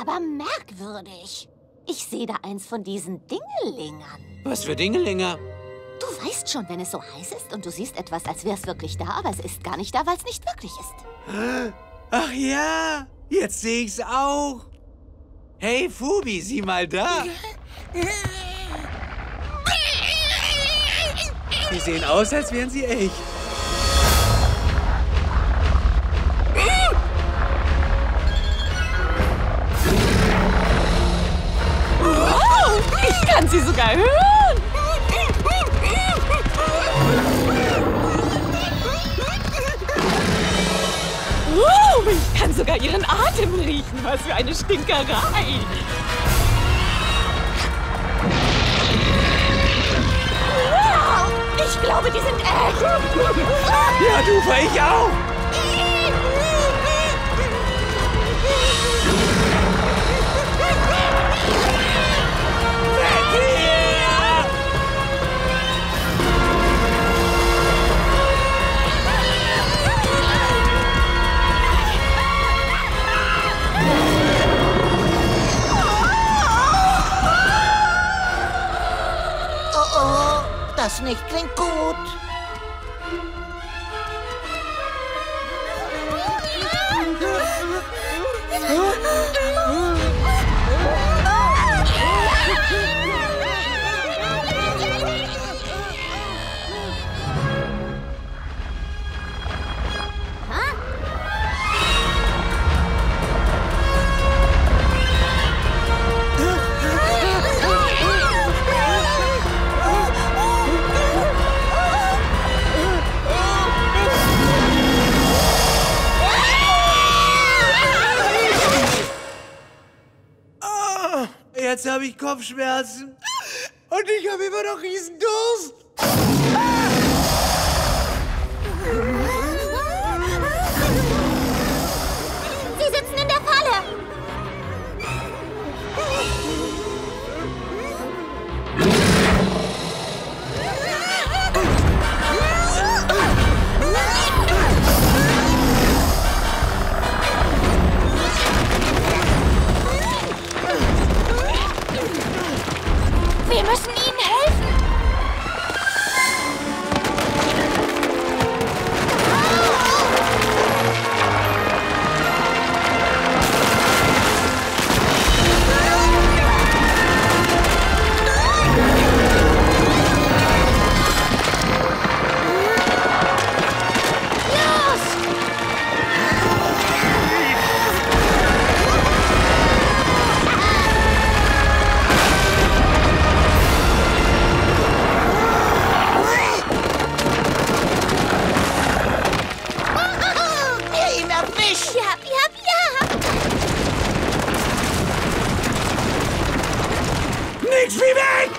aber merkwürdig. Ich sehe da eins von diesen Dingelingern. Was für Dingelinger? Du weißt schon, wenn es so heiß ist und du siehst etwas, als wäre es wirklich da, aber es ist gar nicht da, weil es nicht wirklich ist. Ach ja, jetzt sehe ich's auch. Hey, Fubi, sieh mal da. Die sehen aus, als wären sie echt. Kann sie sogar hören. Wow, ich kann sogar ihren Atem riechen. Was für eine Stinkerei. Ich glaube, die sind echt. Ja, du, ich auch. Das nicht klingt gut. Jetzt habe ich Kopfschmerzen. Und ich habe immer noch riesen Durst. Wir müssen ihnen helfen. Nix wie weg!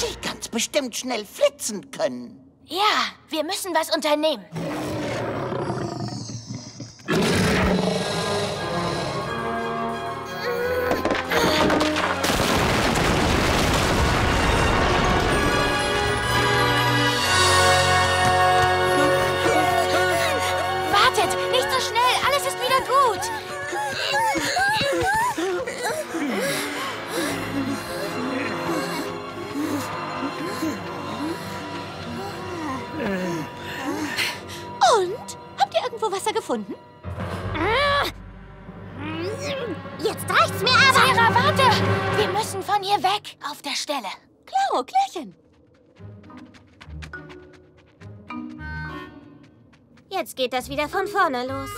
Die ganz bestimmt schnell flitzen können. Ja, wir müssen was unternehmen. Wasser gefunden? Jetzt reicht's mir aber. Sarah, warte! Wir müssen von hier weg. Auf der Stelle. Klaro, Klärchen. Jetzt geht das wieder von vorne los.